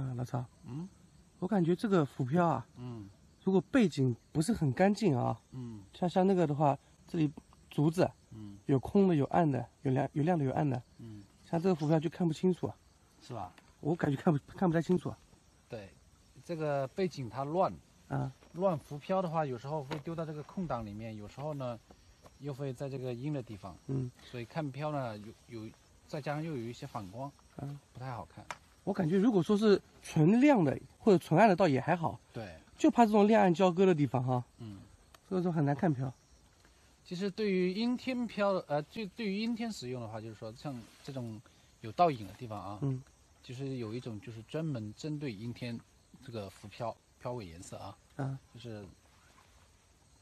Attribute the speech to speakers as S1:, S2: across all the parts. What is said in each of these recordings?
S1: 啊，老曹，
S2: 嗯。
S1: 我感觉这个浮漂啊，
S2: 嗯。
S1: 如果背景不是很干净啊，
S2: 嗯。
S1: 像像那个的话，这里竹子
S2: 嗯。
S1: 有空的有暗的，有亮有亮的有暗的，
S2: 嗯，
S1: 像这个浮漂就看不清楚啊，
S2: 是吧？
S1: 我感觉看不看不太清楚啊。
S2: 对，这个背景它乱
S1: 啊，
S2: 乱浮漂的话，有时候会丢到这个空档里面，有时候呢又会在这个阴的地方，
S1: 嗯，
S2: 所以看漂呢有有再加上又有一些反光，
S1: 嗯，
S2: 不太好看。
S1: 我感觉如果说是纯亮的或者纯暗的倒也还好，
S2: 对，
S1: 就怕这种亮暗交割的地方哈，
S2: 嗯。
S1: 所以说很难看漂。
S2: 其实对于阴天漂的，呃，就对于阴天使用的话，就是说像这种有倒影的地方啊，
S1: 嗯，
S2: 就是有一种就是专门针对阴天这个浮漂漂尾颜色啊，
S1: 嗯，
S2: 就是，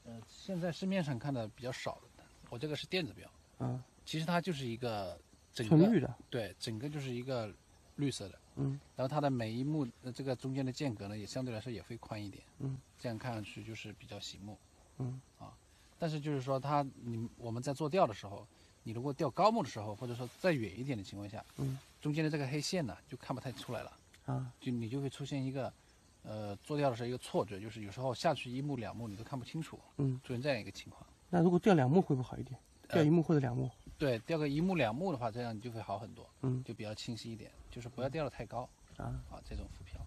S2: 呃，现在市面上看的比较少的，我这个是电子标，
S1: 啊，
S2: 其实它就是一个整个
S1: 纯绿的，
S2: 对，整个就是一个绿色的，
S1: 嗯，
S2: 然后它的每一目呃这个中间的间隔呢，也相对来说也会宽一点，
S1: 嗯，
S2: 这样看上去就是比较醒目。
S1: 嗯。
S2: 啊，但是就是说它你我们在做钓的时候，你如果钓高木的时候，或者说再远一点的情况下，
S1: 嗯，
S2: 中间的这个黑线呢就看不太出来了，
S1: 啊，
S2: 就你就会出现一个，呃，做钓的时候一个错觉，就是有时候下去一目两目你都看不清楚，
S1: 嗯，
S2: 出现这样一个情况。
S1: 那如果钓两目会不会好一点？
S2: 呃
S1: 钓一目或者两目，
S2: 对，钓个一目两目的话，这样你就会好很多，
S1: 嗯
S2: 就比较清晰一点，就是不要钓的太高
S1: 啊。
S2: 啊，这种浮漂。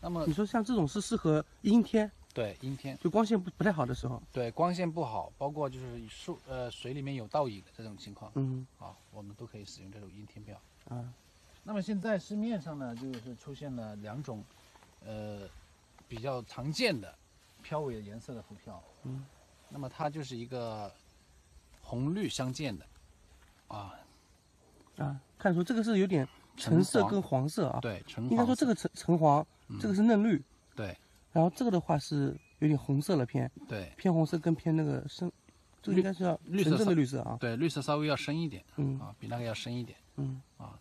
S2: 那么
S1: 你说像这种是适合阴天，
S2: 对阴天，
S1: 就光线不不太好的时候，
S2: 对光线不好，包括就是树呃水里面有倒影的这种情况，
S1: 嗯
S2: 啊，我们都可以使用这种阴天漂。
S1: 啊，
S2: 那么现在市面上呢，就是出现了两种，呃，比较常见的漂尾的颜色的浮漂。
S1: 嗯，
S2: 那么它就是一个红绿相间的，啊，
S1: 啊，看出这个是有点橙色跟黄。色啊。，
S2: 对，橙黄。
S1: 应该说这个橙橙黄，这个是嫩绿，
S2: 对。
S1: 然后这个的话是有点红色了偏
S2: 对。
S1: 偏红色跟偏那个深，这个应该是要
S2: 绿色
S1: 的
S2: 色
S1: 绿色啊。
S2: 对，绿色稍微要深一点
S1: 嗯。
S2: 啊，比那个要深一点。
S1: 嗯。
S2: 啊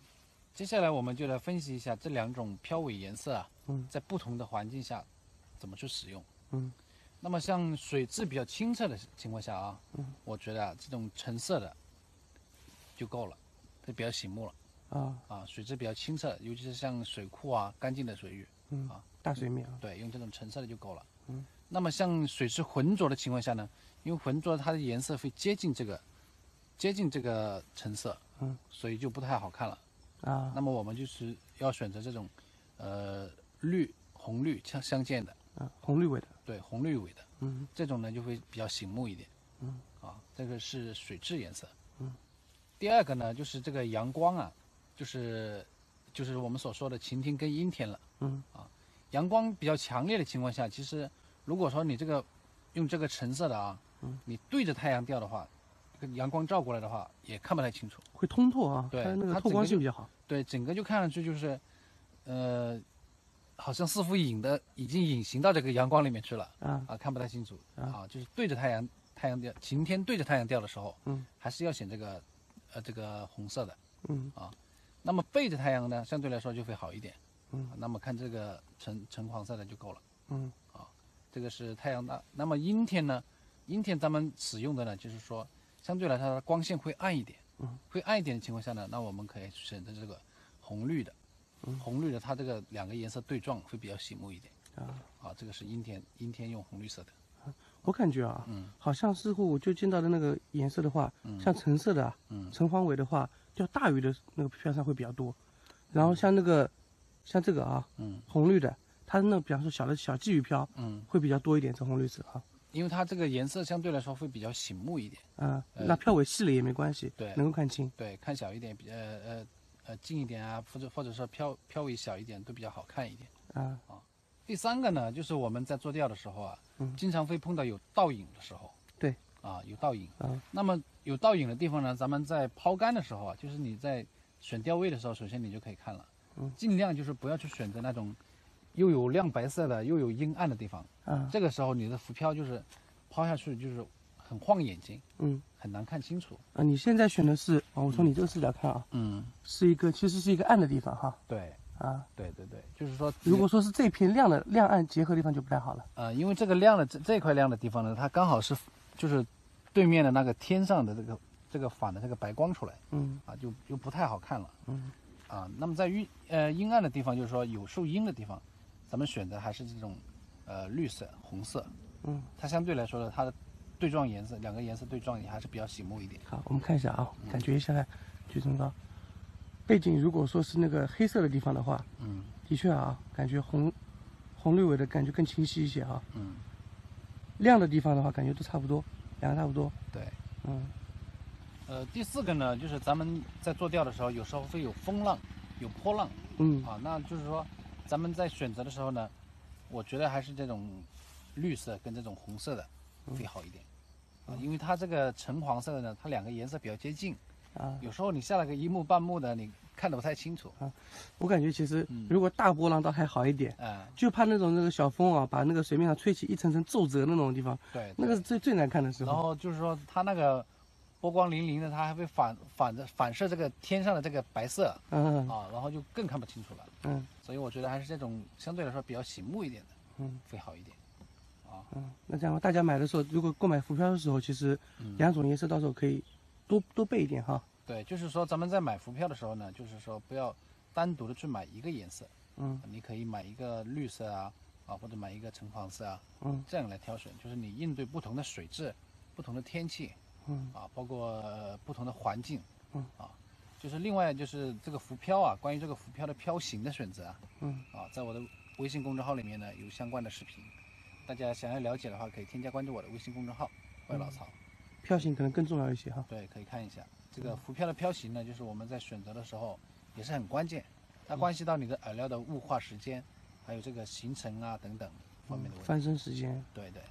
S2: 接下来我们就来分析一下这两种漂尾颜色啊，
S1: 嗯。
S2: 在不同的环境下怎么去使用。
S1: 嗯
S2: 那么像水质比较清澈的情况下啊，
S1: 嗯
S2: 我觉得啊这种橙色的就够了，就比较醒目了
S1: 啊
S2: 啊。水质比较清澈，尤其是像水库啊、干净的水域，
S1: 嗯
S2: 啊
S1: 大水面啊。
S2: 对，用这种橙色的就够了。
S1: 嗯。
S2: 那么像水质浑浊的情况下呢，因为浑浊它的颜色会接近这个，接近这个橙色，
S1: 嗯，
S2: 所以就不太好看了。
S1: 啊
S2: 那么我们就是要选择这种，呃，绿红绿相相间的，
S1: 啊红绿尾的。
S2: 对，红绿尾的。
S1: 嗯
S2: 这种呢就会比较醒目一点。
S1: 嗯，
S2: 啊，这个是水质颜色。
S1: 嗯，
S2: 第二个呢就是这个阳光啊，就是就是我们所说的晴天跟阴天了。
S1: 嗯啊
S2: 阳光比较强烈的情况下，其实如果说你这个用这个橙色的啊，
S1: 嗯，
S2: 你对着太阳钓的话，这个阳光照过来的话也看不太清楚。
S1: 会通透啊，
S2: 对
S1: 它那个透光性比较好。
S2: 对，整个就看上去就是，呃，好像似乎隐的已经隐形到这个阳光里面去了。
S1: 啊
S2: 啊，看不太清楚
S1: 啊
S2: 啊，就是对着太阳太阳掉，晴天对着太阳掉的时候，
S1: 嗯，
S2: 还是要选这个，呃，这个红色的。
S1: 嗯啊
S2: 那么背着太阳呢，相对来说就会好一点。
S1: 嗯
S2: 啊那么看这个橙橙黄色的就够了。
S1: 嗯啊
S2: 这个是太阳大。那么阴天呢？阴天咱们使用的呢，就是说相对来说它的光线会暗一点。
S1: 嗯，
S2: 会暗一点的情况下呢，那我们可以选择这个红绿的。
S1: 嗯
S2: 红绿的它这个两个颜色对撞会比较醒目一点。
S1: 啊，
S2: 啊，这个是阴天，阴天用红绿色的。
S1: 我感觉啊，
S2: 嗯
S1: 好像似乎我就见到的那个颜色的话，
S2: 嗯
S1: 像橙色的啊，
S2: 嗯
S1: 橙黄尾的话，钓大鱼的那个漂上会比较多。然后像那个，像这个啊，
S2: 嗯
S1: 红绿的，它那比方说小的小鲫鱼漂
S2: 嗯。
S1: 会比较多一点，这红绿色啊。
S2: 因为它这个颜色相对来说会比较醒目一点，
S1: 啊，
S2: 呃
S1: 那漂尾细了也没关系，
S2: 对
S1: 能够看清。
S2: 对，看小一点，比呃呃呃近一点啊，或者或者说漂漂尾小一点都比较好看一点。
S1: 啊，
S2: 第三个呢，就是我们在做钓的时候啊，
S1: 嗯。
S2: 经常会碰到有倒影的时候，
S1: 对，
S2: 啊有倒影，
S1: 啊，
S2: 那么有倒影的地方呢，咱们在抛竿的时候啊，就是你在选钓位的时候，首先你就可以看了，
S1: 嗯。
S2: 尽量就是不要去选择那种又有亮白色的又有阴暗的地方，
S1: 啊，
S2: 这个时候你的浮漂就是抛下去就是很晃眼睛，
S1: 嗯，
S2: 很难看清楚。
S1: 啊，你现在选的是，啊，我从你这个视角看啊，
S2: 嗯，
S1: 是一个其实是一个暗的地方哈，
S2: 对。
S1: 啊，
S2: 对对对，就是说，
S1: 如果说是这片亮的亮暗结合的地方就不太好了。
S2: 呃，因为这个亮的这这块亮的地方呢，它刚好是就是对面的那个天上的这个这个反的这个白光出来
S1: 嗯。
S2: 啊，就就不太好看了。
S1: 嗯。
S2: 啊。那么在阴呃阴暗的地方，就是说有树荫的地方，咱们选择还是这种呃绿色、红色，
S1: 嗯，
S2: 它相对来说呢，它的对撞颜色，两个颜色对撞也还是比较醒目一点。
S1: 好，我们看一下啊，感觉一下举增高。背景如果说是那个黑色的地方的话，
S2: 嗯
S1: 的确啊，感觉红红绿尾的感觉更清晰一些啊。
S2: 嗯，
S1: 亮的地方的话，感觉都差不多，两个差不多。
S2: 对。
S1: 嗯
S2: 呃，第四个呢，就是咱们在做钓的时候，有时候会有风浪，有波浪
S1: 嗯
S2: 啊。那就是说，咱们在选择的时候呢，我觉得还是这种绿色跟这种红色的会好一点啊，因为它这个橙黄色的呢，它两个颜色比较接近，
S1: 啊，
S2: 有时候你下了个一目半目的，你看得不太清楚啊。
S1: 我感觉其实
S2: 嗯
S1: 如果大波浪倒还好一点，
S2: 哎、
S1: 就怕那种那个小风啊，把那个水面上吹起一层层皱褶那种地方，
S2: 对，
S1: 那个是最最难看的时候然。
S2: 后就是说，它那个波光粼粼的，它还会反反着反射这个天上的这个白色
S1: 嗯
S2: 啊，然后就更看不清楚了。
S1: 嗯
S2: 所以我觉得还是这种相对来说比较醒目一点的
S1: 嗯
S2: 会好一点。啊，
S1: 嗯，那这样吧，大家买的时候，如果购买浮漂的时候，其实
S2: 嗯。
S1: 两种颜色到时候可以多多备一点哈。
S2: 对，就是说咱们在买浮漂的时候呢，就是说不要单独的去买一个颜色，
S1: 嗯。
S2: 你可以买一个绿色啊，啊或者买一个橙黄色啊，
S1: 嗯。
S2: 这样来挑选，就是你应对不同的水质、不同的天气
S1: 嗯。
S2: 啊，包括、呃不同的环境，
S1: 嗯。
S2: 啊，就是另外就是这个浮漂啊，关于这个浮漂的漂型的选择啊，
S1: 嗯。
S2: 啊，在我的微信公众号里面呢有相关的视频，大家想要了解的话，可以添加关注我的微信公众号“怪老曹”，
S1: 漂型可能更重要一些哈。
S2: 对，可以看一下这个浮漂的漂型呢，就是我们在选择的时候也是很关键，它关系到你的饵料的雾化时间，还有这个行程啊等等方面的问题。
S1: 翻身时间，
S2: 对对。